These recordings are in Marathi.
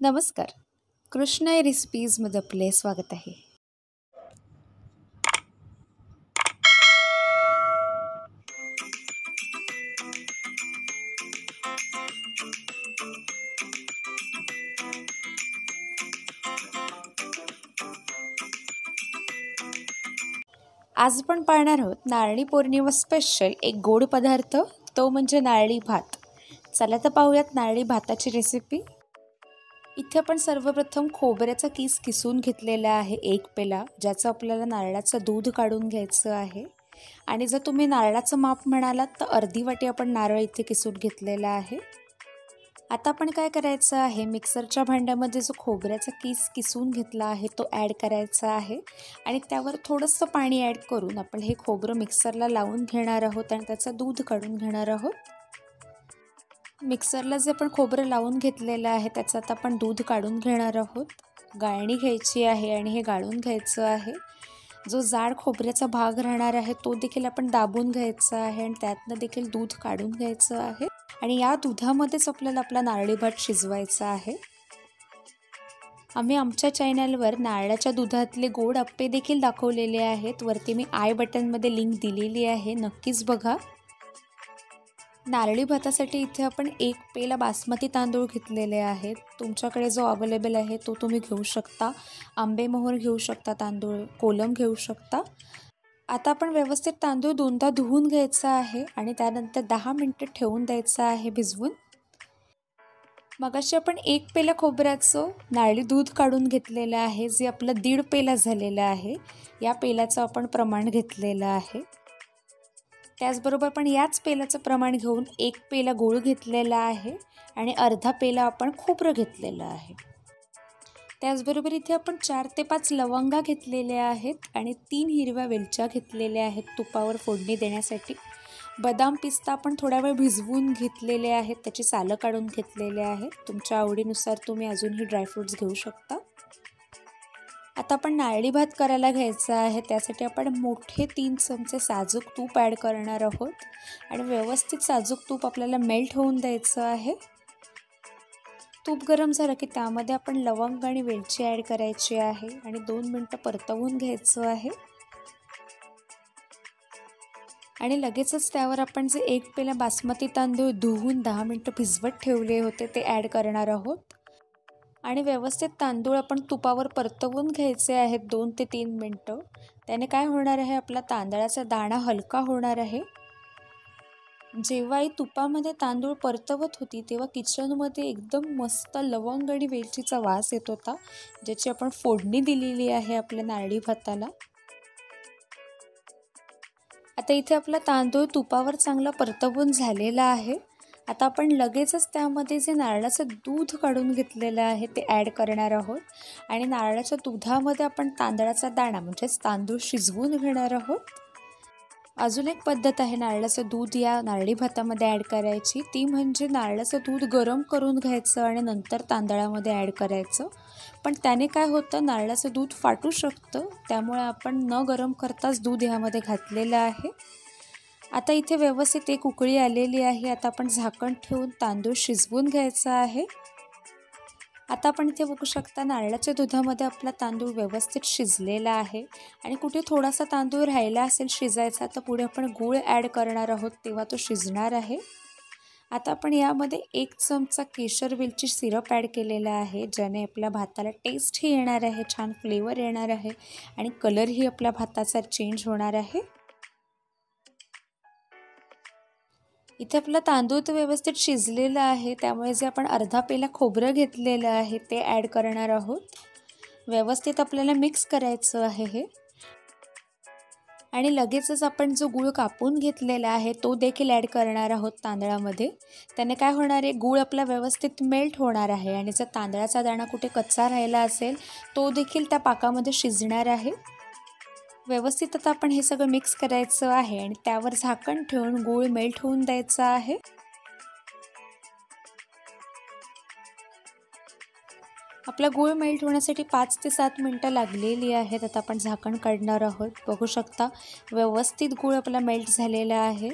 नमस्कार. कृष्ण रेसिपीजमध्ये आपले स्वागत आहे. आज आपण पाहणार आहोत नारळी पौर्णिमा स्पेशल एक गोड पदार्थ तो म्हणजे नारळी भात. चला तर पाहूयात नारळी भाताची रेसिपी इथे आपण सर्वप्रथम खोबऱ्याचा किस किसून घेतलेला आहे एक पेला ज्याचं आपल्याला नारळाचं दूध काढून घ्यायचं आहे. आणि जर तुम्ही नारळाचं माप म्हणालात तर अर्धी वाटी आपण नारळ इथे किसून घेतलेला आहे. आता आपण काय करायचं आहे? मिक्सरच्या भांड्यामध्ये जो खोबऱ्याचा किस किसून घेतला आहे तो ॲड करायचा आहे. आणि त्यावर थोडंसं पाणी ॲड करून आपण हे खोबरं मिक्सरला लावून घेणार आहोत आणि त्याचं दूध काढून घेणार आहोत. मिक्सरला जे आपण खोबरं लावून घेतलेलं आहे त्याचं आता आपण दूध काढून घेणार आहोत. गाळणी घ्यायची आहे आणि हे गाळून घ्यायचं आहे. जो जाड खोबऱ्याचा भाग राहणार आहे तो देखील आपण दाबून घ्यायचा आहे आणि त्यातनं देखील दूध काढून घ्यायचं आहे. आणि या दुधामध्येच आपल्याला आपला नारळी भात शिजवायचा आहे. आम्ही आमच्या चॅनलवर नारळाच्या दुधातले गोड अप्पे देखील दाखवलेले आहेत. वरती मी आय बटनमध्ये लिंक दिलेली आहे. नक्कीच बघा. नारळी भातासाठी इथे आपण एक पेला बासमती तांदूळ घेतलेले आहेत. तुमच्याकडे जो अवेलेबल आहे तो तुम्ही घेऊ शकता. आंबेमोहर घेऊ शकता तांदूळ कोलम घेऊ शकता. आता आपण व्यवस्थित तांदूळ दोनदा धुवून घ्यायचा आहे आणि त्यानंतर दहा मिनटं ठेवून द्यायचं आहे भिजवून. मगाशी आपण एक पेला खोबऱ्याचं नारळी दूध काढून घेतलेलं आहे जे आपलं दीड पेला झालेलं आहे. या पेलाचं आपण प्रमाण घेतलेलं आहे. त्याचबरोबर पण याच पेलाचं प्रमाण घेऊन एक पेला गूळ घेतलेला आहे आणि अर्धा पेला आपण खोबरं घेतलेलं आहे. त्याचबरोबर इथे आपण चार ते पाच लवंगा घेतलेल्या आहेत आणि तीन हिरव्या वेलच्या घेतलेल्या आहेत तुपावर फोडणी देण्यासाठी. बदाम पिस्ता आपण थोडा वेळ भिजवून घेतलेले आहेत त्याची सालं काढून घेतलेले आहेत. तुमच्या आवडीनुसार तुम्ही अजूनही ड्रायफ्रूट्स घेऊ शकता. आता आपण नारळी भात करायला घ्यायचा आहे. त्यासाठी आपण मोठे तीन चमचे साजूक तूप ॲड करणार आहोत. आणि व्यवस्थित साजूक तूप आपल्याला मेल्ट होऊन द्यायचं आहे. तूप गरम झालं की त्यामध्ये आपण लवंग आणि वेलची ॲड करायची आहे. आणि दोन मिनटं परतवून घ्यायचं आहे. आणि लगेचच त्यावर आपण जे एक पेला बासमती तांदूळ धुवून दहा मिनटं भिजवत ठेवले होते ते ॲड करणार आहोत. आणि व्यवस्थित तांदूळ आपण तुपावर परतवून घ्यायचे आहेत दोन ते तीन मिनटं. त्याने काय होणार आहे? आपला तांदळाचा दाणा हलका होणार आहे. जेव्हाही तुपामध्ये तांदूळ परतवत होती तेव्हा किचनमध्ये एकदम मस्त लवंग आणि वेलचीचा वास येत होता ज्याची आपण फोडणी दिलेली आहे आपल्या नारळी भाताला. आता इथे आपला तांदूळ तुपावर चांगला परतवून झालेला आहे. आता आपण लगेचच त्यामध्ये जे नारळाचं दूध काढून घेतलेलं आहे ते ॲड करणार आहोत. आणि नारळाच्या दुधामध्ये आपण तांदळाचा दाणा म्हणजेच तांदूळ शिजवून घेणार आहोत. अजून एक पद्धत आहे नारळाचं दूध या नारळी भातामध्ये ॲड करायची. ती म्हणजे नारळाचं दूध गरम करून घ्यायचं आणि नंतर तांदळामध्ये ॲड करायचं. पण त्याने काय होतं नारळाचं दूध फाटू शकतं. त्यामुळे आपण न गरम करताच दूध ह्यामध्ये घातलेलं आहे. आता इथे व्यवस्थित एक उकळी आलेली आहे. आता आपण झाकण ठेवून तांदूळ शिजवून घ्यायचा आहे. आता आपण इथे बघू शकता नारळाच्या दुधामध्ये आपला तांदूळ व्यवस्थित शिजलेला आहे. आणि कुठे थोडासा तांदूळ राहिला असेल शिजायचा तर पुढे आपण गूळ ॲड करणार आहोत तेव्हा तो शिजणार आहे. आता आपण यामध्ये एक चमचा केशर वेलची सिरप ॲड केलेला आहे ज्याने आपल्या भाताला टेस्टही येणार आहे छान फ्लेवर येणार आहे आणि कलरही आपल्या भाताचा चेंज होणार आहे. इथे आपलं तांदूळ तर व्यवस्थित शिजलेलं आहे. त्यामुळे जे आपण अर्धा पेला खोबरं घेतलेलं आहे ते ॲड करणार आहोत. व्यवस्थित आपल्याला मिक्स करायचं आहे हे. आणि लगेचच आपण जो गूळ कापून घेतलेला आहे तो देखील ॲड करणार आहोत तांदळामध्ये. त्याने काय होणार आहे? गूळ आपला व्यवस्थित मेल्ट होणार आहे. आणि जर तांदळाचा दाणा कुठे कच्चा राहिला असेल तो देखील त्या पाकामध्ये शिजणार आहे. व्यवस्थित आता आपण हे सगळं मिक्स करायचं आहे आणि त्यावर झाकण ठेवून गूळ मेल्ट होऊन द्यायचा आहे. आपला गूळ मेल्ट होण्यासाठी पाच ते सात मिनटं लागलेली आहेत. आता आपण झाकण काढणार आहोत. बघू शकता व्यवस्थित गूळ आपला मेल्ट झालेला आहे.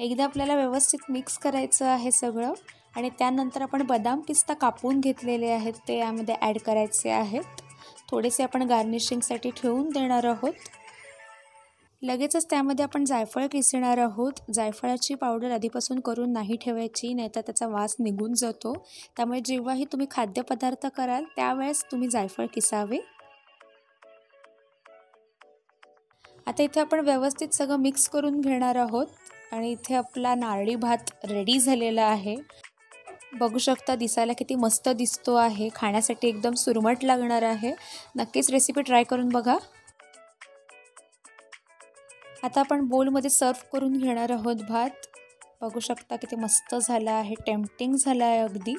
एकदा आपल्याला व्यवस्थित मिक्स करायचं आहे सगळं आणि त्यानंतर आपण बदाम पिस्ता कापून घेतलेले आहेत. ते यामध्ये ॲड करायचे आहेत. थोडेसे आपण गार्निशिंगसाठी ठेवून देणार आहोत. लगेचच त्यामध्ये आपण जायफळ किसणार आहोत. जायफळाची पावडर आधीपासून करून नाही ठेवायची नाहीतर त्याचा वास निघून जातो. त्यामुळे जेव्हाही तुम्ही खाद्यपदार्थ कराल त्यावेळेस तुम्ही जायफळ किसावे. आता इथे आपण व्यवस्थित सगळं मिक्स करून घेणार आहोत. आणि इथे आपला नारळी भात रेडी झालेला आहे. बघू शकता दिसायला किती मस्त दिसतो आहे. खाण्यासाठी एकदम सुरमट लागणार आहे. नक्कीच रेसिपी ट्राय करून बघा. आता आपण बोलमध्ये सर्व करून घेणार आहोत भात. बघू शकता किती मस्त झाला आहे. टेम्पटिंग झाला आहे अगदी.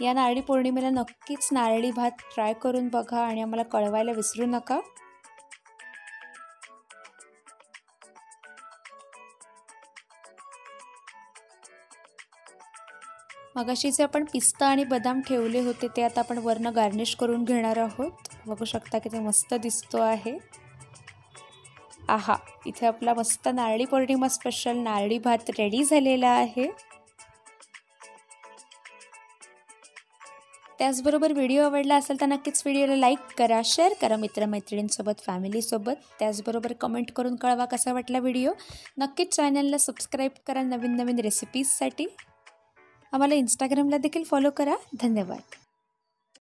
या नारळी पौर्णिमेला नक्कीच नारळी भात ट्राय करून बघा आणि आम्हाला कळवायला विसरू नका. मगाशी जे आपण पिस्ता आणि बदाम ठेवले होते ते आता आपण वरनं गार्निश करून घेणार आहोत. बघू शकता की ते मस्त दिसतो आहे. आहा इथे आपला मस्त नारळी पौर्णिमा स्पेशल नारळी भात रेडी झालेला आहे. त्याचबरोबर व्हिडिओ आवडला असेल तर नक्कीच व्हिडिओला लाईक करा शेअर करा मित्रमैत्रिणींसोबत फॅमिलीसोबत त्याचबरोबर कमेंट करून कळवा कसा वाटला व्हिडिओ नक्कीच चॅनलला सबस्क्राईब करा नवीन नवीन रेसिपीजसाठी आम्हाला इंस्टाग्रामला देखील फॉलो करा. धन्यवाद.